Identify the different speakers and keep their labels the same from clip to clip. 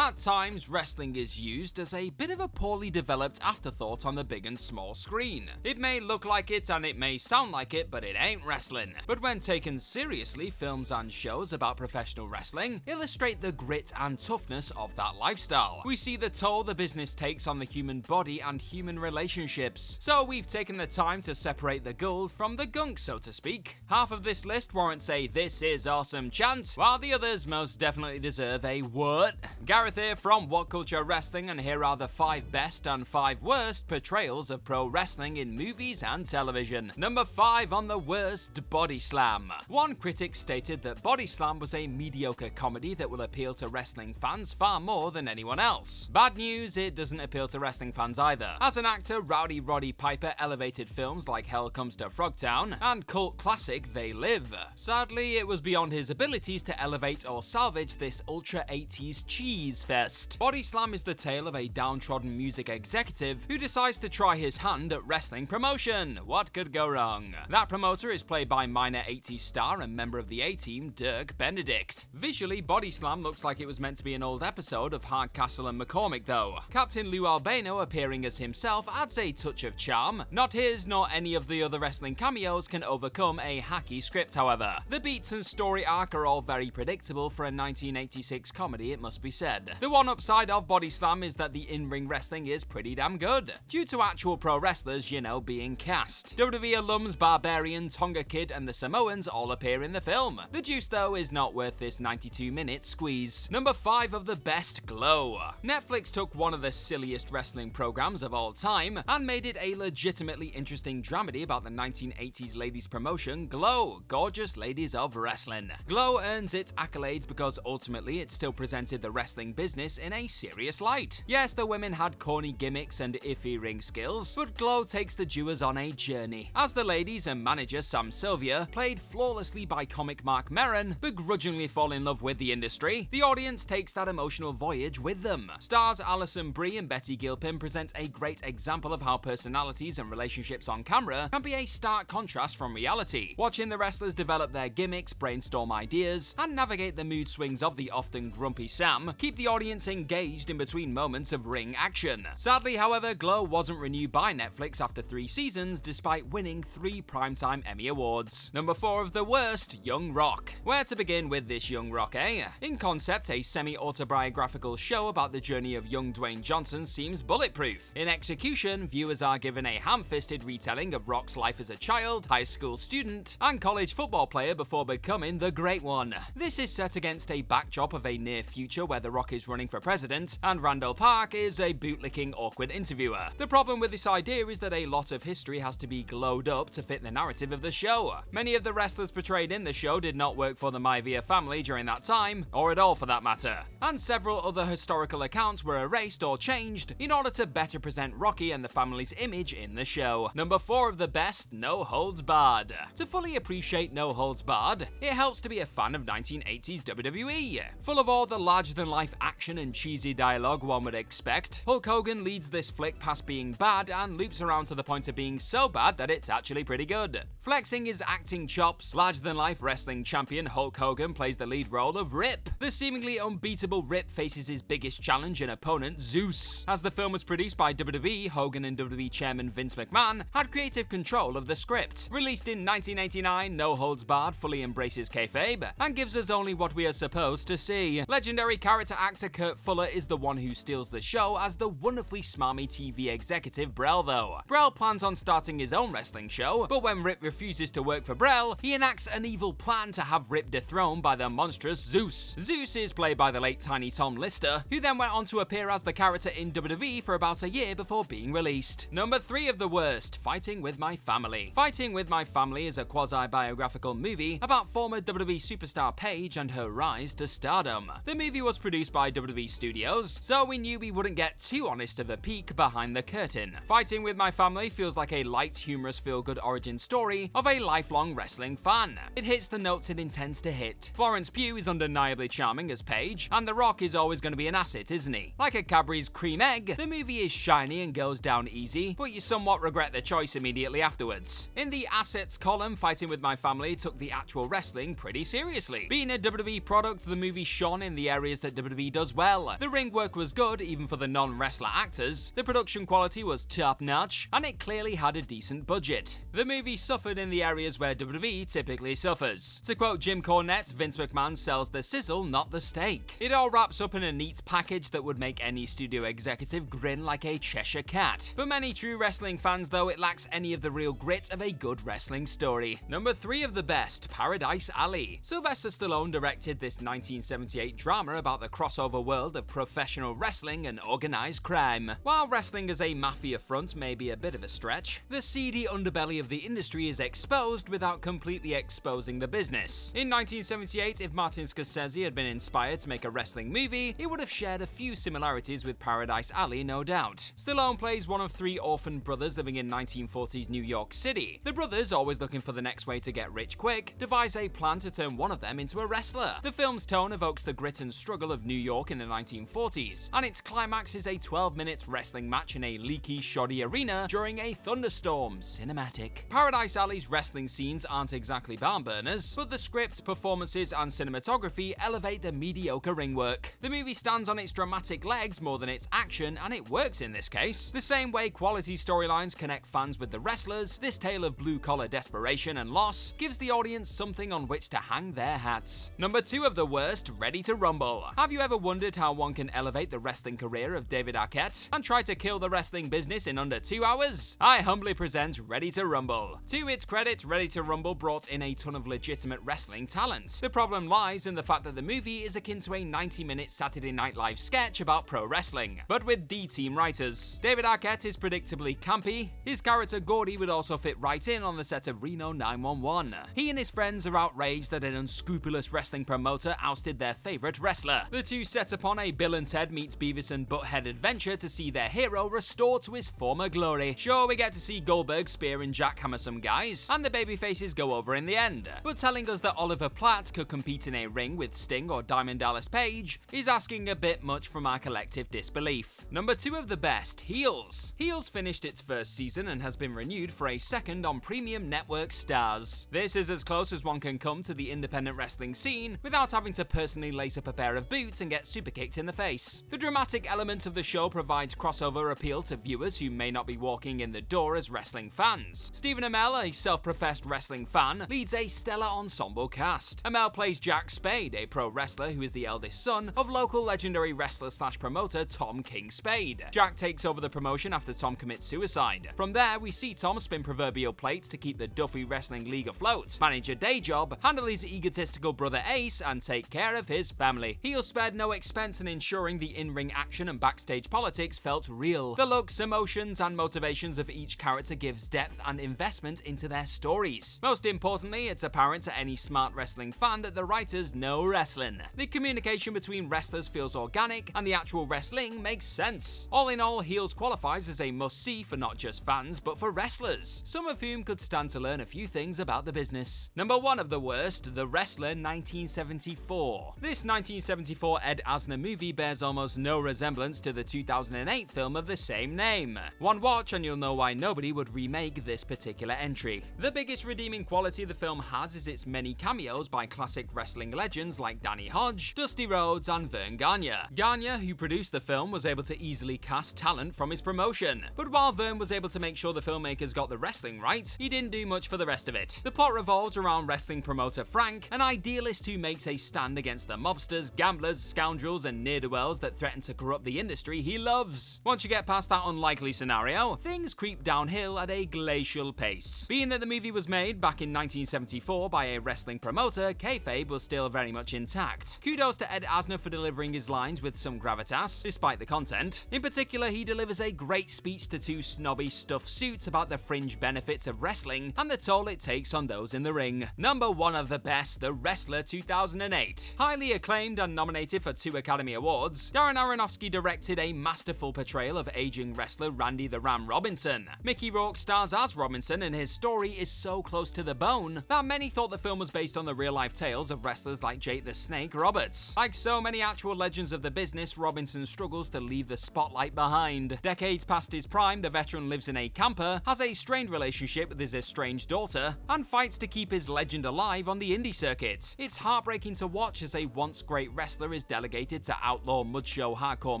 Speaker 1: At times, wrestling is used as a bit of a poorly developed afterthought on the big and small screen. It may look like it and it may sound like it, but it ain't wrestling. But when taken seriously, films and shows about professional wrestling illustrate the grit and toughness of that lifestyle. We see the toll the business takes on the human body and human relationships. So we've taken the time to separate the gold from the gunk, so to speak. Half of this list warrants a this is awesome chant, while the others most definitely deserve a what? Gareth here from WhatCulture Wrestling, and here are the 5 best and 5 worst portrayals of pro wrestling in movies and television. Number 5 on the worst, Body Slam. One critic stated that Body Slam was a mediocre comedy that will appeal to wrestling fans far more than anyone else. Bad news, it doesn't appeal to wrestling fans either. As an actor, Rowdy Roddy Piper elevated films like Hell Comes to Frogtown and cult classic They Live. Sadly, it was beyond his abilities to elevate or salvage this ultra 80s cheese fest. Body Slam is the tale of a downtrodden music executive who decides to try his hand at wrestling promotion. What could go wrong? That promoter is played by minor 80s star and member of the A-Team, Dirk Benedict. Visually, Body Slam looks like it was meant to be an old episode of Hardcastle and McCormick though. Captain Lou Albano appearing as himself adds a touch of charm. Not his nor any of the other wrestling cameos can overcome a hacky script however. The beats and story arc are all very predictable for a 1986 comedy it must be said. The one upside of Body Slam is that the in-ring wrestling is pretty damn good, due to actual pro wrestlers, you know, being cast. WWE alums Barbarian, Tonga Kid and the Samoans all appear in the film. The juice though is not worth this 92 minute squeeze. Number 5 of the best Glow. Netflix took one of the silliest wrestling programs of all time and made it a legitimately interesting dramedy about the 1980s ladies promotion Glow, Gorgeous Ladies of Wrestling. Glow earns its accolades because ultimately it still presented the wrestling business in a serious light. Yes, the women had corny gimmicks and iffy ring skills, but Glow takes the viewers on a journey. As the ladies and manager Sam Sylvia, played flawlessly by comic Marc Maron, begrudgingly fall in love with the industry, the audience takes that emotional voyage with them. Stars Alison Brie and Betty Gilpin present a great example of how personalities and relationships on camera can be a stark contrast from reality. Watching the wrestlers develop their gimmicks, brainstorm ideas, and navigate the mood swings of the often grumpy Sam keep the audience engaged in between moments of ring action. Sadly, however, Glow wasn't renewed by Netflix after three seasons despite winning three Primetime Emmy Awards. Number 4 of the worst, Young Rock. Where to begin with this Young Rock, eh? In concept, a semi-autobiographical show about the journey of young Dwayne Johnson seems bulletproof. In execution, viewers are given a ham-fisted retelling of Rock's life as a child, high school student, and college football player before becoming the Great One. This is set against a backdrop of a near future where The Rock is running for president, and Randall Park is a bootlicking awkward interviewer. The problem with this idea is that a lot of history has to be glowed up to fit the narrative of the show. Many of the wrestlers portrayed in the show did not work for the Maivia family during that time, or at all for that matter, and several other historical accounts were erased or changed in order to better present Rocky and the family's image in the show. Number 4 of the best, No Holds Barred. To fully appreciate No Holds Barred, it helps to be a fan of 1980s WWE. Full of all the larger-than-life action and cheesy dialogue one would expect, Hulk Hogan leads this flick past being bad and loops around to the point of being so bad that it's actually pretty good. Flexing his acting chops, larger-than-life wrestling champion Hulk Hogan plays the lead role of Rip. The seemingly unbeatable Rip faces his biggest challenge and opponent, Zeus. As the film was produced by WWE, Hogan and WWE chairman Vince McMahon had creative control of the script. Released in 1989, No Holds Barred fully embraces kayfabe and gives us only what we are supposed to see. Legendary character actor Kurt Fuller is the one who steals the show as the wonderfully smarmy TV executive Brell though. Brell plans on starting his own wrestling show, but when Rip refuses to work for Brell, he enacts an evil plan to have Rip dethroned by the monstrous Zeus. Zeus is played by the late Tiny Tom Lister, who then went on to appear as the character in WWE for about a year before being released. Number 3 of the worst, Fighting with My Family. Fighting with My Family is a quasi-biographical movie about former WWE superstar Paige and her rise to stardom. The movie was produced by WWE Studios, so we knew we wouldn't get too honest of a peek behind the curtain. Fighting with My Family feels like a light, humorous, feel-good origin story of a lifelong wrestling fan. It hits the notes it intends to hit. Florence Pugh is undeniably charming as Paige, and The Rock is always going to be an asset, isn't he? Like a Cadbury's cream egg, the movie is shiny and goes down easy, but you somewhat regret the choice immediately afterwards. In the assets column, Fighting with My Family took the actual wrestling pretty seriously. Being a WWE product, the movie shone in the areas that WWE Does well. The ring work was good, even for the non-wrestler actors, the production quality was top-notch, and it clearly had a decent budget. The movie suffered in the areas where WWE typically suffers. To quote Jim Cornette, Vince McMahon sells the sizzle, not the steak. It all wraps up in a neat package that would make any studio executive grin like a Cheshire cat. For many true wrestling fans though, it lacks any of the real grit of a good wrestling story. Number 3 of the best, Paradise Alley. Sylvester Stallone directed this 1978 drama about the crossover world of professional wrestling and organized crime. While wrestling as a mafia front may be a bit of a stretch, the seedy underbelly of the industry is exposed without completely exposing the business. In 1978, if Martin Scorsese had been inspired to make a wrestling movie, it would have shared a few similarities with Paradise Alley, no doubt. Stallone plays one of three orphan brothers living in 1940s New York City. The brothers, always looking for the next way to get rich quick, devise a plan to turn one of them into a wrestler. The film's tone evokes the grit and struggle of New York in the 1940s, and its climax is a 12-minute wrestling match in a leaky, shoddy arena during a thunderstorm. Cinematic. Paradise Alley's wrestling scenes aren't exactly barn burners, but the script, performances, and cinematography elevate the mediocre ring work. The movie stands on its dramatic legs more than its action, and it works in this case. The same way quality storylines connect fans with the wrestlers, this tale of blue-collar desperation and loss gives the audience something on which to hang their hats. Number 2 of the worst, Ready to Rumble. Have you ever wondered how one can elevate the wrestling career of David Arquette and try to kill the wrestling business in under 2 hours? I humbly present Ready to Rumble. To its credit, Ready to Rumble brought in a ton of legitimate wrestling talent. The problem lies in the fact that the movie is akin to a 90-minute Saturday Night Live sketch about pro wrestling, but with D-team writers. David Arquette is predictably campy, his character Gordy would also fit right in on the set of Reno 911. He and his friends are outraged that an unscrupulous wrestling promoter ousted their favorite wrestler. The two set upon a Bill and Ted meets Beavis and Butthead adventure to see their hero restored to his former glory. Sure, we get to see Goldberg spear and jackhammer some guys, and the babyfaces go over in the end. But telling us that Oliver Platt could compete in a ring with Sting or Diamond Dallas Page is asking a bit much from our collective disbelief. Number 2 of the best, Heels. Heels finished its first season and has been renewed for a second on premium network Starz. This is as close as one can come to the independent wrestling scene without having to personally lace up a pair of boots and get super kicked in the face. The dramatic element of the show provides crossover appeal to viewers who may not be walking in the door as wrestling fans. Stephen Amell, a self-professed wrestling fan, leads a stellar ensemble cast. Amell plays Jack Spade, a pro wrestler who is the eldest son of local legendary wrestler slash promoter Tom King Spade. Jack takes over the promotion after Tom commits suicide. From there, we see Tom spin proverbial plates to keep the Duffy Wrestling League afloat, manage a day job, handle his egotistical brother Ace, and take care of his family. Heel spared no expense in ensuring the in-ring action and backstage politics felt real. The looks, emotions, and motivations of each character gives depth and investment into their stories. Most importantly, it's apparent to any smart wrestling fan that the writers know wrestling. The communication between wrestlers feels organic, and the actual wrestling makes sense. All in all, Heels qualifies as a must-see for not just fans, but for wrestlers, some of whom could stand to learn a few things about the business. Number 1 of the worst, The Wrestler 1974. This 1974 Ed Asner movie bears almost no resemblance to the 2008 film of the same name. One watch and you'll know why nobody would remake this particular entry. The biggest redeeming quality the film has is its many cameos by classic wrestling legends like Danny Hodge, Dusty Rhodes, and Verne Gagne. Gagne, who produced the film, was able to easily cast talent from his promotion. But while Verne was able to make sure the filmmakers got the wrestling right, he didn't do much for the rest of it. The plot revolves around wrestling promoter Frank, an idealist who makes a stand against the mobsters, gamblers, scoundrels, and ne'er-do-wells that threaten to corrupt the industry he loves. Once you get past that unlikely scenario, things creep downhill at a glacial pace. Being that the movie was made back in 1974 by a wrestling promoter, kayfabe was still very much intact. Kudos to Ed Asner for delivering his lines with some gravitas, despite the content. In particular, he delivers a great speech to two snobby stuffed suits about the fringe benefits of wrestling and the toll it takes on those in the ring. Number one of the best, The Wrestler 2008. Highly acclaimed and nominated for two Academy Awards, Darren Aronofsky directed a masterful portrayal of aging wrestler Randy the Ram Robinson. Mickey Rourke stars as Robinson and his story is so close to the bone that many thought the film was based on the real-life tales of wrestlers like Jake the Snake Roberts. Like so many actual legends of the business, Robinson struggles to leave the spotlight behind. Decades past his prime, the veteran lives in a camper, has a strained relationship with his estranged daughter, and fights to keep his legend alive on the indie circuit. It's heartbreaking to watch as a once great wrestler is delegated to outlaw mudshow hardcore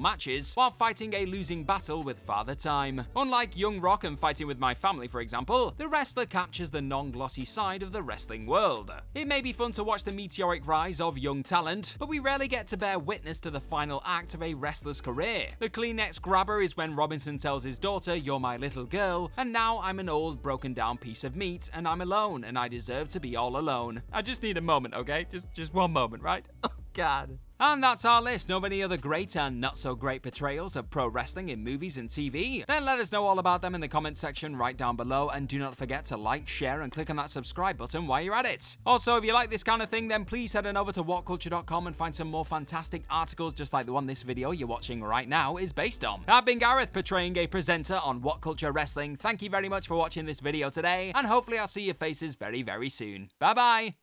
Speaker 1: matches while fighting a losing battle with Father Time. Unlike Young Rock and fighting with my family, for example, the wrestler captures the non-glossy side of the wrestling world. It may be fun to watch the meteoric rise of young talent, but we rarely get to bear witness to the final act of a wrestler's career. The Kleenex grabber is when Robinson tells his daughter, You're my little girl, and now I'm an old, broken down piece of meat, and I'm alone, and I deserve to be all alone. I just need a moment, okay? Just, just one moment, right? Oh, God. And that's our list of any other great and not so great portrayals of pro wrestling in movies and TV. Then let us know all about them in the comment section right down below, and do not forget to like, share, and click on that subscribe button while you're at it. Also, if you like this kind of thing, then please head on over to whatculture.com and find some more fantastic articles just like the one this video you're watching right now is based on. I've been Gareth, portraying a presenter on WhatCulture Wrestling. Thank you very much for watching this video today, and hopefully I'll see your faces very, very soon. Bye bye!